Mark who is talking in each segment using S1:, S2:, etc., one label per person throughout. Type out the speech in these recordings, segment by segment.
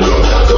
S1: Juan.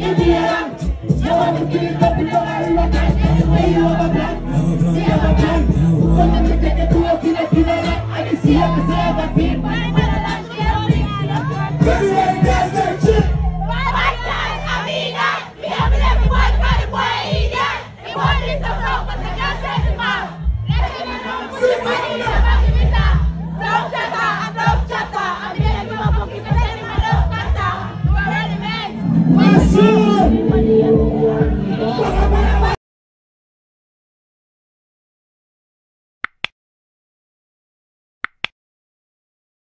S2: Indiana, Sit back.